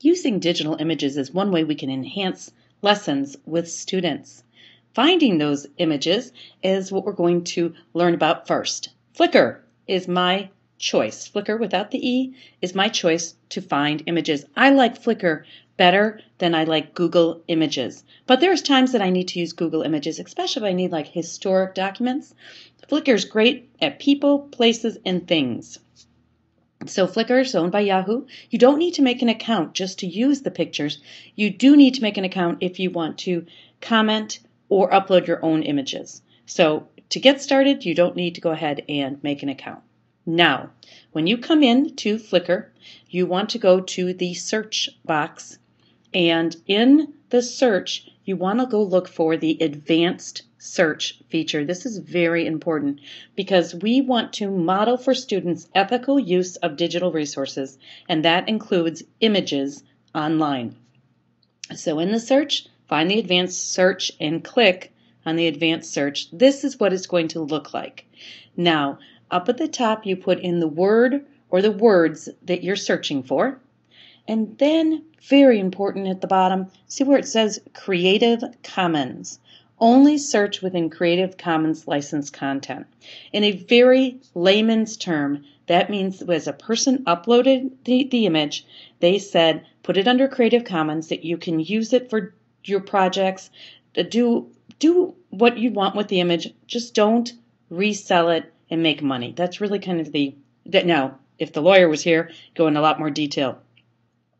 Using digital images is one way we can enhance lessons with students. Finding those images is what we're going to learn about first. Flickr is my choice. Flickr without the E is my choice to find images. I like Flickr better than I like Google Images. But there's times that I need to use Google Images, especially if I need like historic documents. Flickr is great at people, places, and things. So Flickr is owned by Yahoo. You don't need to make an account just to use the pictures. You do need to make an account if you want to comment or upload your own images. So to get started, you don't need to go ahead and make an account. Now, when you come in to Flickr, you want to go to the search box and in the search, you want to go look for the advanced search feature. This is very important because we want to model for students ethical use of digital resources, and that includes images online. So in the search, find the advanced search and click on the advanced search. This is what it's going to look like. Now, up at the top, you put in the word or the words that you're searching for. And then, very important at the bottom, see where it says Creative Commons only search within Creative Commons licensed content. In a very layman's term, that means as a person uploaded the, the image, they said put it under Creative Commons that you can use it for your projects, do do what you want with the image, just don't resell it and make money. That's really kind of the that now if the lawyer was here, go in a lot more detail.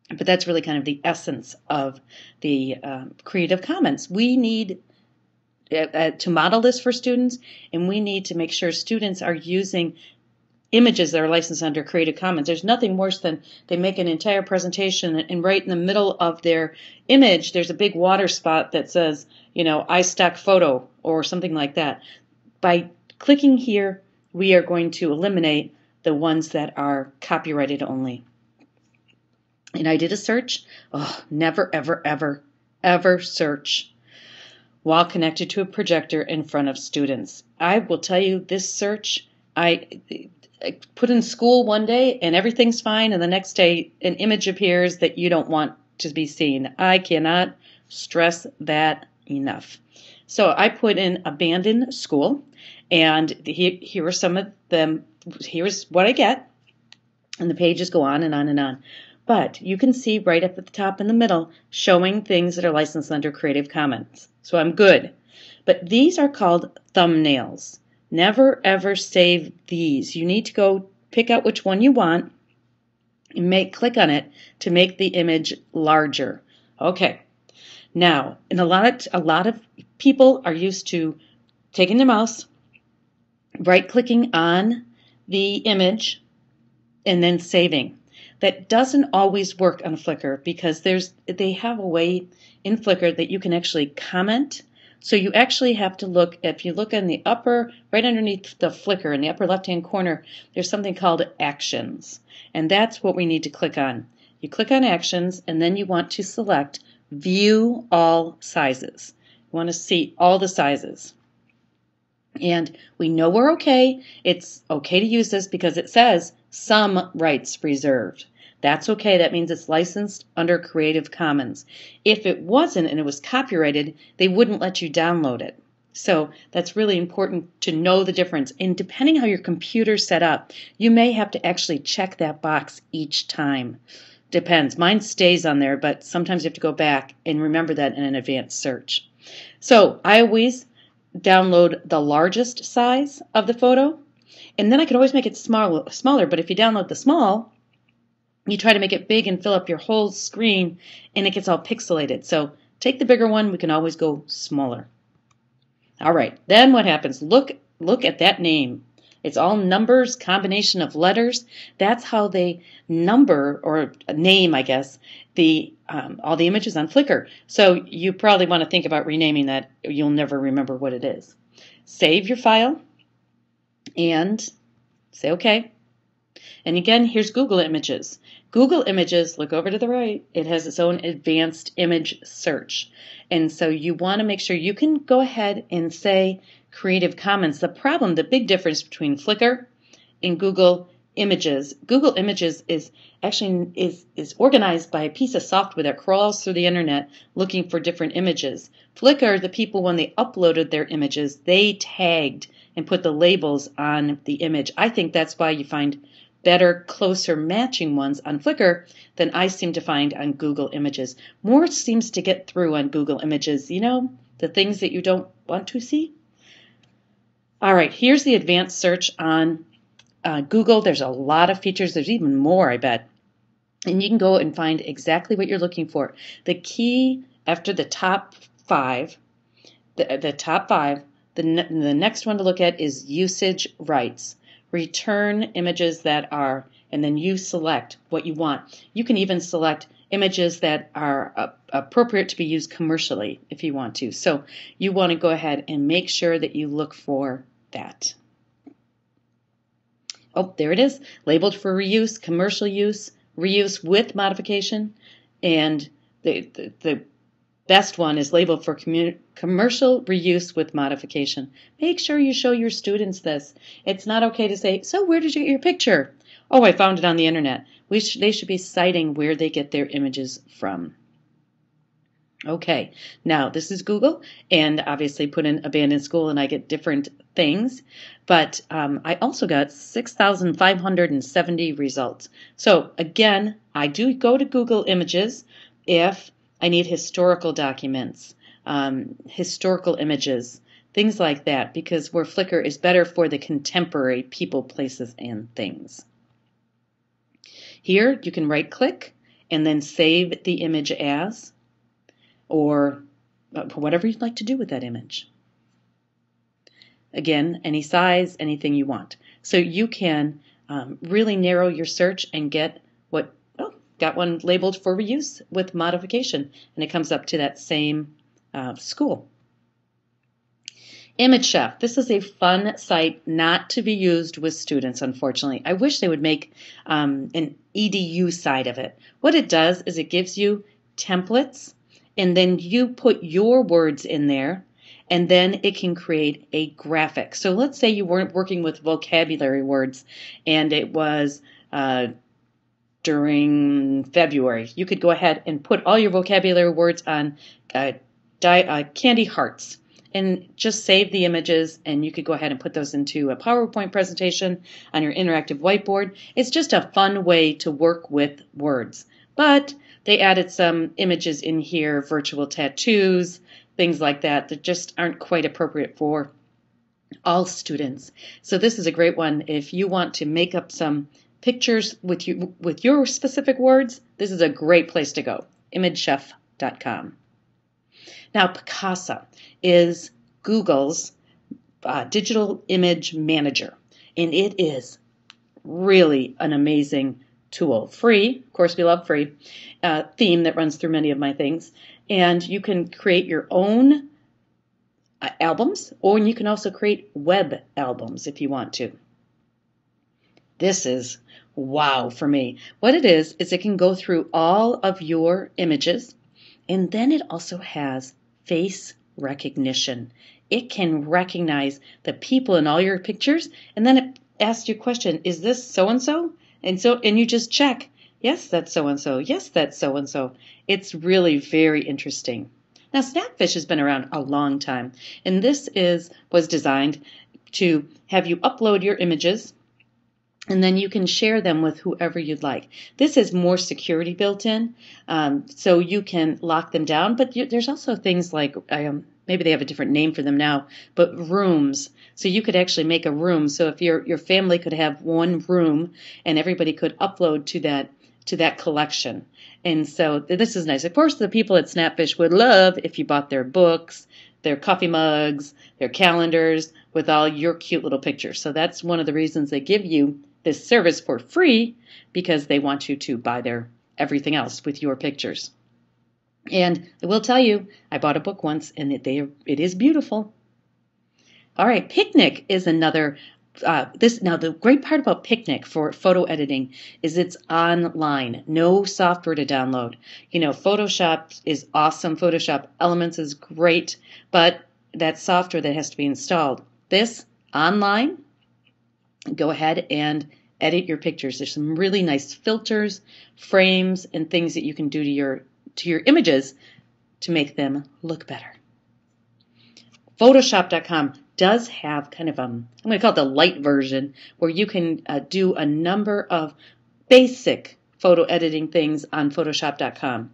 But that's really kind of the essence of the uh, Creative Commons. We need uh, uh, to model this for students, and we need to make sure students are using images that are licensed under Creative Commons. There's nothing worse than they make an entire presentation and right in the middle of their image there's a big water spot that says, you know, iStock photo or something like that. By clicking here, we are going to eliminate the ones that are copyrighted only. And I did a search. Oh, never, ever, ever, ever search while connected to a projector in front of students. I will tell you this search, I, I put in school one day and everything's fine, and the next day an image appears that you don't want to be seen. I cannot stress that enough. So I put in abandoned school, and he, here are some of them. Here's what I get, and the pages go on and on and on. But you can see right up at the top in the middle showing things that are licensed under Creative Commons. So I'm good. But these are called thumbnails. Never ever save these. You need to go pick out which one you want and make click on it to make the image larger. Okay. Now, in a lot of a lot of people are used to taking their mouse, right clicking on the image and then saving. That doesn't always work on Flickr because there's they have a way in Flickr that you can actually comment. So you actually have to look, if you look in the upper, right underneath the Flickr in the upper left hand corner, there's something called Actions. And that's what we need to click on. You click on Actions and then you want to select View All Sizes. You want to see all the sizes. And we know we're okay. It's okay to use this because it says some rights reserved. That's okay. That means it's licensed under Creative Commons. If it wasn't and it was copyrighted, they wouldn't let you download it. So that's really important to know the difference. And depending how your computer's set up, you may have to actually check that box each time. Depends. Mine stays on there, but sometimes you have to go back and remember that in an advanced search. So I always download the largest size of the photo, and then I can always make it smaller. Smaller, but if you download the small, you try to make it big and fill up your whole screen and it gets all pixelated. So take the bigger one, we can always go smaller. All right, then what happens? Look, look at that name. It's all numbers, combination of letters. That's how they number or name, I guess, the um, all the images on Flickr. So you probably want to think about renaming that. You'll never remember what it is. Save your file and say OK. And again, here's Google Images. Google Images, look over to the right, it has its own advanced image search. And so you want to make sure you can go ahead and say Creative Commons. The problem, the big difference between Flickr and Google Images. Google Images is actually is is organized by a piece of software that crawls through the internet looking for different images. Flickr, the people when they uploaded their images, they tagged and put the labels on the image. I think that's why you find better, closer matching ones on Flickr than I seem to find on Google Images. More seems to get through on Google Images, you know, the things that you don't want to see. All right, here's the advanced search on uh, Google. There's a lot of features. There's even more, I bet. And you can go and find exactly what you're looking for. The key after the top five, the, the top five, the, the next one to look at is usage rights. Return images that are, and then you select what you want. You can even select images that are uh, appropriate to be used commercially if you want to. So you want to go ahead and make sure that you look for that. Oh, there it is, labeled for reuse, commercial use, reuse with modification, and the, the, the best one is labeled for commercial reuse with modification. Make sure you show your students this. It's not okay to say, so where did you get your picture? Oh, I found it on the internet. We sh they should be citing where they get their images from. Okay, now this is Google, and obviously put in abandoned school, and I get different things. But um, I also got 6,570 results. So again, I do go to Google Images if I need historical documents, um, historical images, things like that, because where Flickr is better for the contemporary people, places, and things. Here you can right click and then save the image as or uh, whatever you'd like to do with that image. Again, any size, anything you want. So you can um, really narrow your search and get what, got one labeled for reuse with modification, and it comes up to that same uh, school. Image Chef. This is a fun site not to be used with students, unfortunately. I wish they would make um, an EDU side of it. What it does is it gives you templates and then you put your words in there and then it can create a graphic. So let's say you weren't working with vocabulary words and it was uh, during February. You could go ahead and put all your vocabulary words on uh, di- uh, candy hearts and just save the images and you could go ahead and put those into a PowerPoint presentation on your interactive whiteboard. It's just a fun way to work with words. But they added some images in here, virtual tattoos, things like that, that just aren't quite appropriate for all students. So this is a great one if you want to make up some pictures with you with your specific words. This is a great place to go. ImageChef.com. Now Picasa is Google's uh, digital image manager, and it is really an amazing tool. Free, of course, we love free, uh, theme that runs through many of my things. And you can create your own uh, albums, or you can also create web albums if you want to. This is wow for me. What it is, is it can go through all of your images, and then it also has face recognition. It can recognize the people in all your pictures, and then it asks you a question Is this so and so? And so, and you just check, yes, that's so and so. Yes, that's so and so. It's really very interesting. Now, Snapfish has been around a long time, and this is was designed to have you upload your images and then you can share them with whoever you'd like. This has more security built in, um, so you can lock them down. But you, there's also things like um, maybe they have a different name for them now, but rooms. So you could actually make a room. So if your your family could have one room and everybody could upload to that to that collection. And so this is nice. Of course, the people at Snapfish would love if you bought their books, their coffee mugs, their calendars with all your cute little pictures. So that's one of the reasons they give you this service for free because they want you to buy their everything else with your pictures. And I will tell you, I bought a book once, and it, they, it is beautiful. All right, Picnik is another. Uh, this now the great part about Picnik for photo editing is it's online, no software to download. You know, Photoshop is awesome. Photoshop Elements is great, but that software that has to be installed. This online, go ahead and edit your pictures. There's some really nice filters, frames, and things that you can do to your to your images to make them look better. Photoshop.com does have kind of um I'm going to call it the light version where you can uh, do a number of basic photo editing things on Photoshop.com.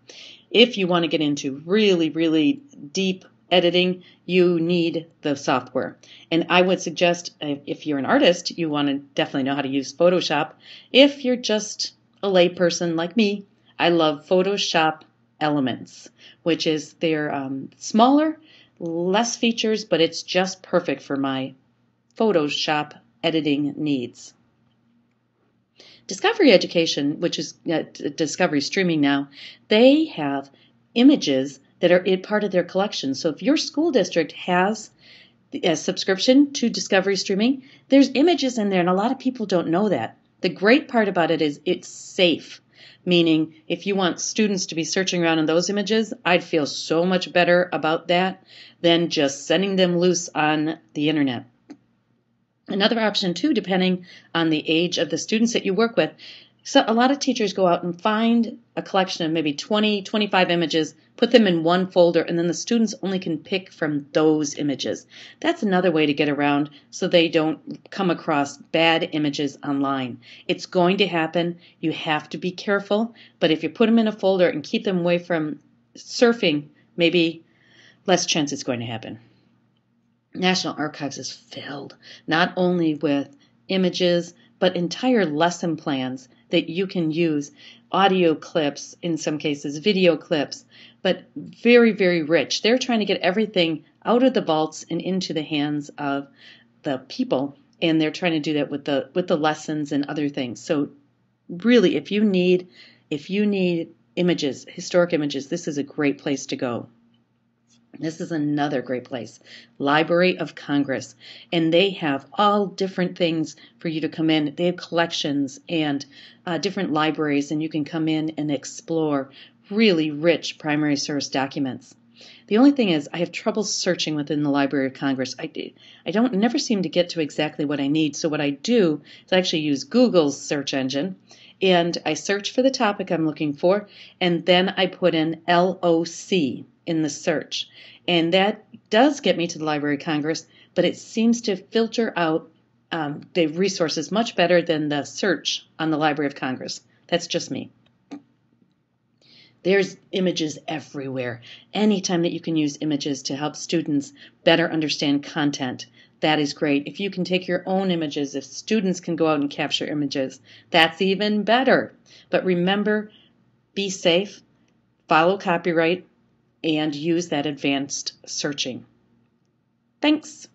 If you want to get into really really deep editing, you need the software. And I would suggest uh, if you're an artist, you want to definitely know how to use Photoshop. If you're just a layperson like me, I love Photoshop Elements, which is their um, smaller, less features, but it's just perfect for my Photoshop editing needs. Discovery Education, which is uh, Discovery Streaming now, they have images that are part of their collection. So if your school district has a subscription to Discovery Streaming, there's images in there, and a lot of people don't know that. The great part about it is it's safe, meaning if you want students to be searching around in those images, I'd feel so much better about that than just sending them loose on the internet. Another option, too, depending on the age of the students that you work with, so a lot of teachers go out and find a collection of maybe 20, 25 images, put them in one folder, and then the students only can pick from those images. That's another way to get around so they don't come across bad images online. It's going to happen. You have to be careful, but if you put them in a folder and keep them away from surfing, maybe less chance it's going to happen. National Archives is filled not only with images, but entire lesson plans that you can use audio clips, in some cases, video clips, but very, very rich. They're trying to get everything out of the vaults and into the hands of the people, and they're trying to do that with the with the lessons and other things. So really if you need if you need images, historic images, this is a great place to go. This is another great place, Library of Congress. And they have all different things for you to come in. They have collections and uh, different libraries, and you can come in and explore really rich primary source documents. The only thing is, I have trouble searching within the Library of Congress. I, I don't never seem to get to exactly what I need. So what I do is I actually use Google's search engine, and I search for the topic I'm looking for, and then I put in LOC in the search. And that does get me to the Library of Congress, but it seems to filter out um, the resources much better than the search on the Library of Congress. That's just me. There's images everywhere. Anytime that you can use images to help students better understand content, that is great. If you can take your own images, if students can go out and capture images, that's even better. But remember, be safe, follow copyright, and use that advanced searching. Thanks.